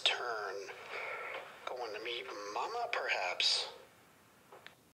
turn. Going to meet Mama, perhaps?